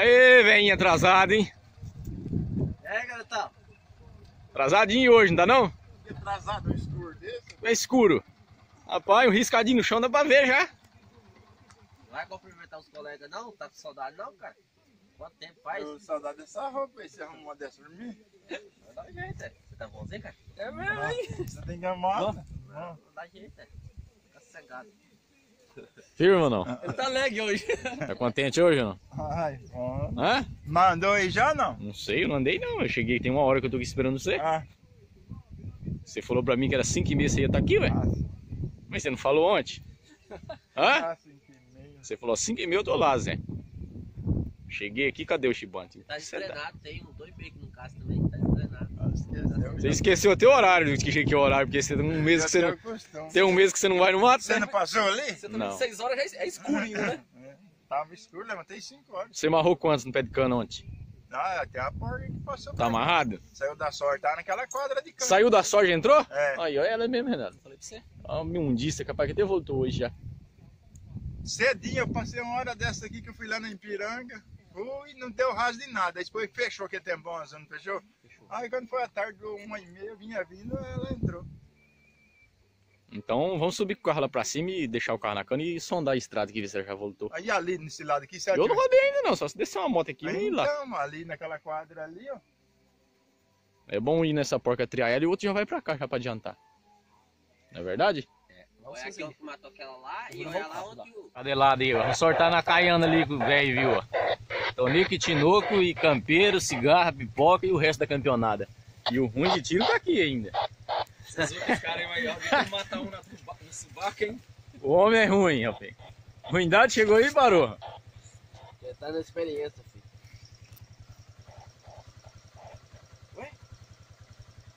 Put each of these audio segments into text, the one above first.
Aê, velhinho atrasado, hein? É, garotão. Atrasadinho hoje, não dá não? Que atrasado um escuro desse. É escuro. Rapaz, um riscadinho no chão dá pra ver já. Vai cumprimentar os colegas não? Tá com saudade não, cara? Quanto tempo faz? Eu saudade dessa roupa aí, você arruma uma dessa pra mim? Não dá jeito, é. Você tá bonzinho, cara? É mesmo, hein? Você tem que arrumar? Não. Não dá jeito, é. Fica sossegado. Firma ou não? Ele tá alegre hoje. Tá contente hoje ou não? Ai. Hã? Mandou aí já não? Não sei, eu não andei não. Eu cheguei, tem uma hora que eu tô aqui esperando você. Ah, Você falou pra mim que era 5 e meia você ia estar aqui, ué. ah, Mas você não falou ontem? Hã? ah, cinco e meio. Você falou 5 e meia eu tô lá, Zé. Cheguei aqui, cadê o chibante? Tá Você tá- tem uns dois meio que no caso também. Tá esqueceu. Você esqueceu até o horário, que que é o horário, porque você tem um mês que você não, tem um mês que você não vai no mato, Você né? não passou ali? Você tá Não. 6 horas já é escurinho, né? É, Tava escuro, levantei 5 horas. Você amarrou quantos no pé de cano ontem? Ah, até a porta que passou. Tá amarrado? Saiu da sorte, tá naquela quadra de cano. Saiu da soja e entrou? É. Aí, olha ela mesmo, Renato. Falei pra você. Ó, um disse, capaz que até voltou hoje já. Cedinho, eu passei uma hora dessa aqui que eu fui lá na Ipiranga. Fui, não deu raso de nada. Aí depois fechou que tempo bom, não fechou? Aí quando foi a tarde, uma e meia, vinha vindo, ela entrou. Então vamos subir com o carro lá pra cima e deixar o carro na cana e sondar a estrada aqui, ver se ela já voltou. Aí ali nesse lado aqui, você Eu não rodei ainda não, só se descer uma moto aqui e ir lá. então, ali naquela quadra ali, ó. É bom ir nessa porca triar ela e o outro já vai pra cá já pra adiantar. Não é verdade? Olha aquela que matou aquela lá e olha lá onde o. Cadê lá ó? Vamos sortar na caiana ali com o velho, viu? ó? Tonico, e Tinoco e Campeiro, cigarra, pipoca e o resto da campeonada. E o ruim de tiro tá aqui ainda. Vocês viram os caras aí, ó. Matar um na, no subaco, hein? O homem é ruim, rapaz. Ruindade chegou aí e parou. Já tá na experiência, filho.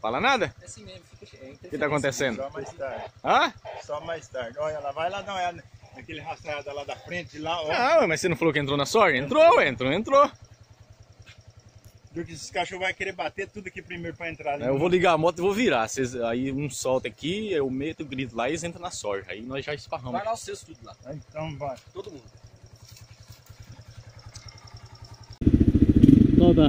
Fala nada? É assim mesmo, fica cheio. O que tá acontecendo? Só mais tarde. Hã? Só mais tarde. Olha lá, vai lá dar uma olhada naquele rastreado lá da frente, lá, ó. Ah, mas você não falou que entrou na soja? Entrou, entrou, entrou. Do que esses cachorros vão querer bater tudo aqui primeiro pra entrar ali. Eu vou ligar a moto e vou virar. Vocês, aí um solta aqui, eu meto o grito lá e eles entram na soja. Aí nós já esparramos. Vai lá os seus tudo lá. Então vai. Todo mundo. Solta.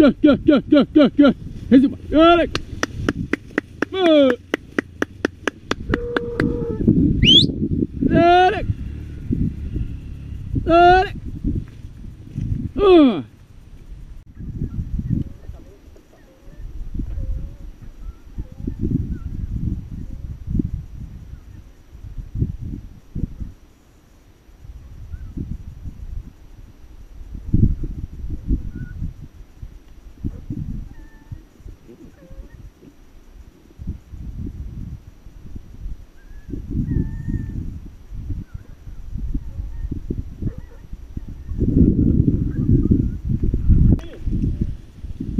gel gel gel gel gel gel. Hezim. Yörek. Yörek. Yörek.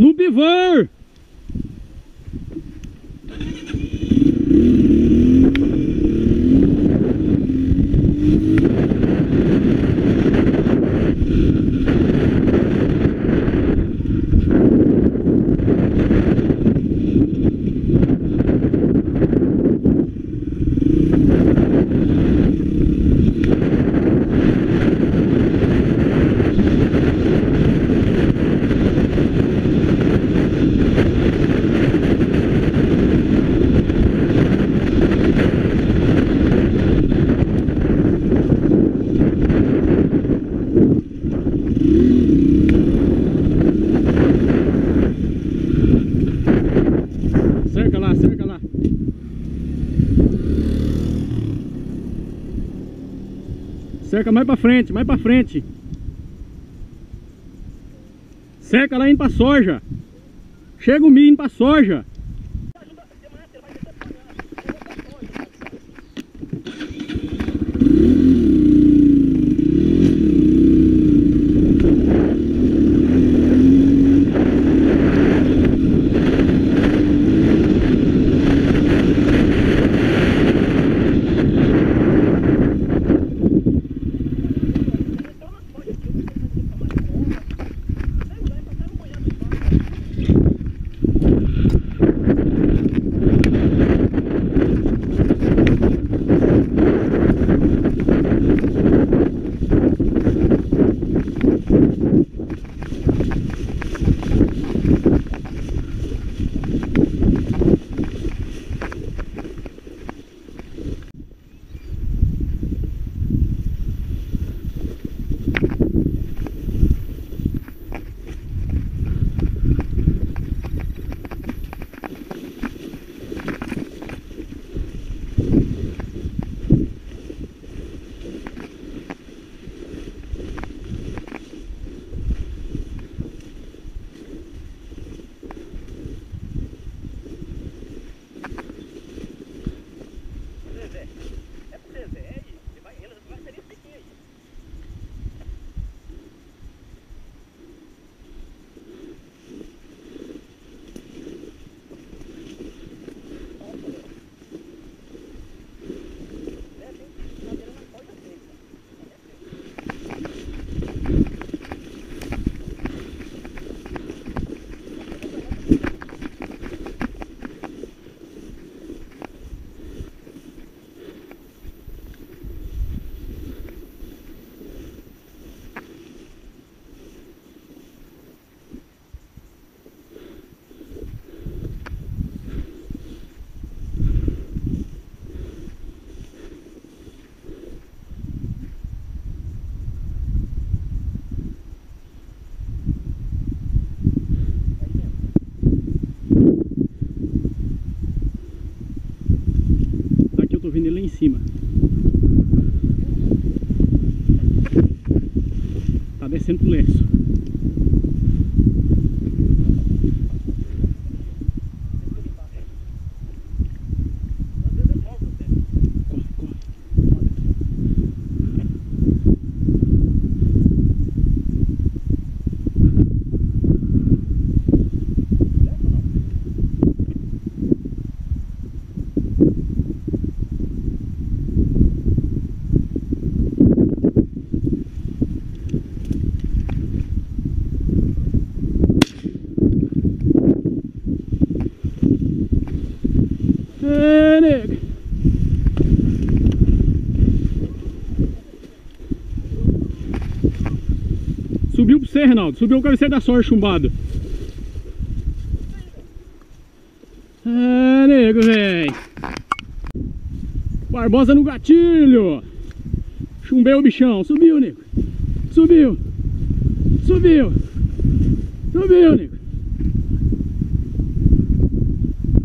No bivar! Cerca lá, cerca lá. Cerca mais pra frente, mais pra frente. Cerca lá indo pra soja. Chega o milho indo pra soja. Tô vendo ele lá em cima. Tá descendo pro lenço. Subiu pra você, Reinaldo. Subiu o cabeceiro da sorte chumbado. É, nego, véi. Barbosa no gatilho. Chumbei o bichão. Subiu, nego. Subiu. Subiu. Subiu, nego.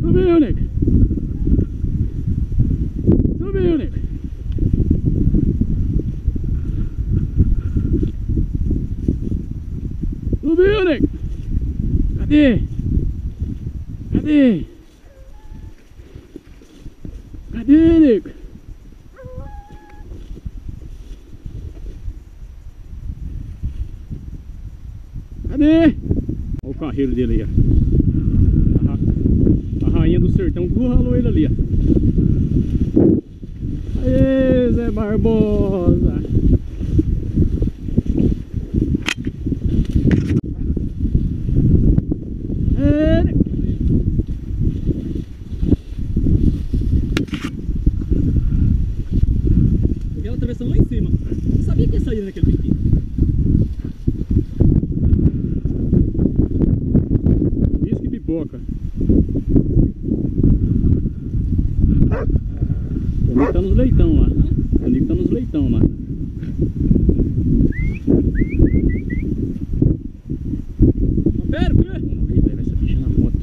Subiu, nego. Subiu, nego. Subiu, nego. Cadê? Cadê? Cadê, nego? Cadê? Olha o carreiro dele aí, ó. A ra- A rainha do sertão encurralou ele ali, ó. Aê, Zé Barbosa! Ê, nego. Eu vi ela atravessando lá em cima. Não sabia que ia sair naquele piquinho. Isso que pipoca. O Nico tá nos leitão lá. O Nico tá nos leitão lá. Pera, pera. Vamos ver, levar essa bicha na moto.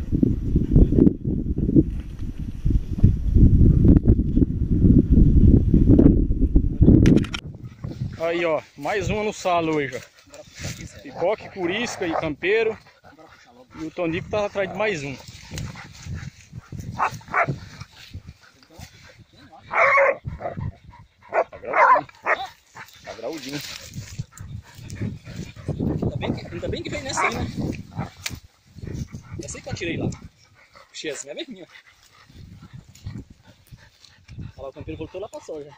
Aí, ó, mais uma no salo hoje, ó. Pipoque, curisca e campeiro. E o Tonico tá atrás de mais um. Tá graudinho. Tá graudinho. Ainda bem, que, ainda bem que veio nessa aí, né? Essa aí que eu tirei lá. Puxei assim, é vermelha. Olha lá, o campeiro voltou lá pra soja.